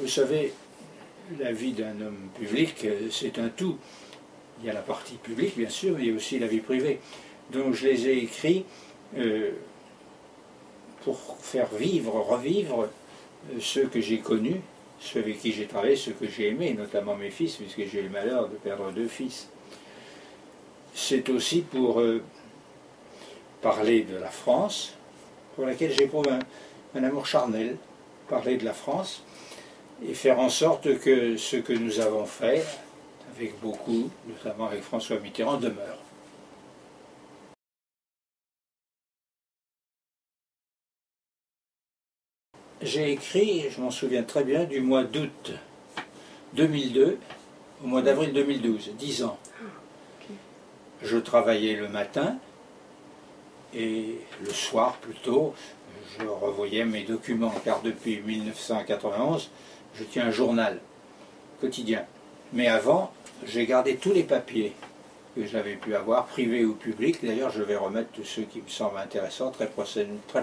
Vous savez, la vie d'un homme public, euh, c'est un tout. Il y a la partie publique, bien sûr, mais il y a aussi la vie privée. Donc je les ai écrits euh, pour faire vivre, revivre euh, ceux que j'ai connus, ceux avec qui j'ai travaillé, ceux que j'ai aimés, notamment mes fils, puisque j'ai eu le malheur de perdre deux fils. C'est aussi pour parler de la France, pour laquelle j'éprouve un amour charnel, parler de la France et faire en sorte que ce que nous avons fait, avec beaucoup, notamment avec François Mitterrand, demeure. J'ai écrit, je m'en souviens très bien, du mois d'août 2002 au mois d'avril 2012, dix ans. Je travaillais le matin et le soir plutôt, je revoyais mes documents, car depuis 1991, je tiens un journal quotidien. Mais avant, j'ai gardé tous les papiers que j'avais pu avoir, privés ou publics. D'ailleurs, je vais remettre tous ceux qui me semblent intéressants très,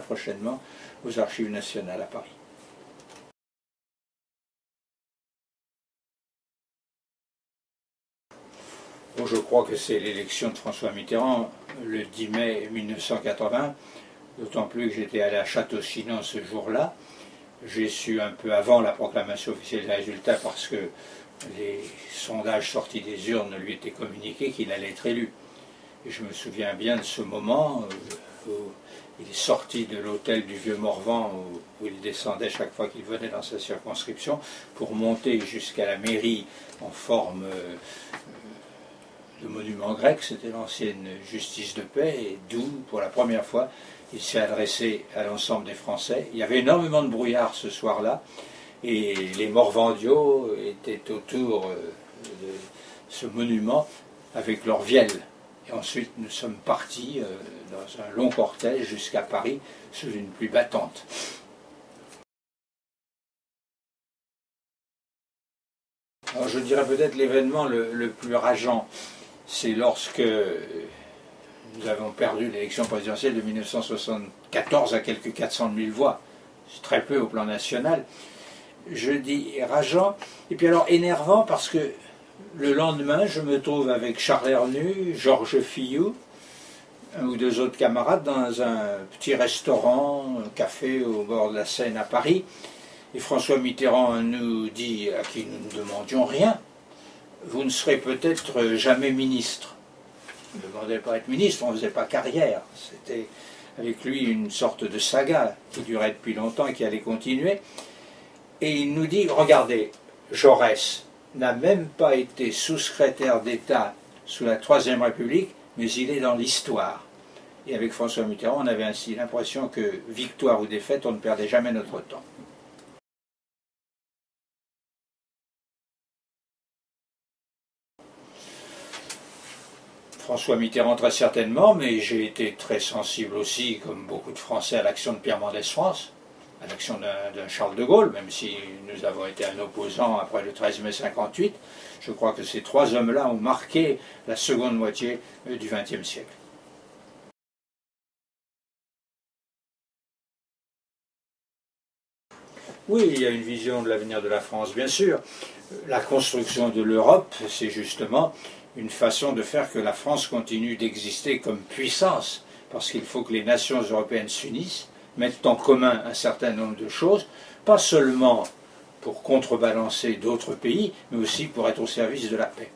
prochainement aux archives nationales à Paris. je crois que c'est l'élection de François Mitterrand le 10 mai 1980 d'autant plus que j'étais allé à Château-Chinon ce jour-là. J'ai su un peu avant la proclamation officielle des résultats parce que les sondages sortis des urnes lui étaient communiqués qu'il allait être élu. Et je me souviens bien de ce moment où il est sorti de l'hôtel du Vieux Morvan où, il descendait chaque fois qu'il venait dans sa circonscription pour monter jusqu'à la mairie en forme de monument grec, c'était l'ancienne justice de paix, et d'où, pour la première fois, il s'est adressé à l'ensemble des Français. Il y avait énormément de brouillard ce soir-là, et les Morvandiaux étaient autour euh, de ce monument avec leurs vielles. Et ensuite, nous sommes partis euh, dans un long cortège jusqu'à Paris sous une pluie battante. Alors je dirais peut-être l'événement le, le, plus rageant, c'est lorsque nous avons perdu l'élection présidentielle de 1974 à quelques 400 000 voix. C'est très peu au plan national. Je dis rageant, et puis alors énervant parce que le lendemain, je me trouve avec Charles Hernu, Georges Fillou, un ou deux autres camarades dans un petit restaurant, un café au bord de la Seine à Paris. Et François Mitterrand nous dit, à qui nous ne demandions rien, vous ne serez peut-être jamais ministre. On ne demandait pas à être ministre, on ne faisait pas carrière. C'était avec lui une sorte de saga qui durait depuis longtemps et qui allait continuer. Et il nous dit, regardez, Jaurès n'a même pas été sous-secrétaire d'État sous la Troisième République, mais il est dans l'histoire. Et avec François Mitterrand, on avait ainsi l'impression que, victoire ou défaite, on ne perdait jamais notre temps. François Mitterrand très certainement, mais j'ai été très sensible aussi, comme beaucoup de Français, à l'action de Pierre Mendès France, à l'action d'un Charles de Gaulle, même si nous avons été un opposant après le 13 mai 58. Je crois que ces trois hommes-là ont marqué la seconde moitié euh, du XXe siècle. Oui, il y a une vision de l'avenir de la France, bien sûr. La construction de l'Europe, c'est justement une façon de faire que la France continue d'exister comme puissance, parce qu'il faut que les nations européennes s'unissent, mettent en commun un certain nombre de choses, pas seulement pour contrebalancer d'autres pays, mais aussi pour être au service de la paix.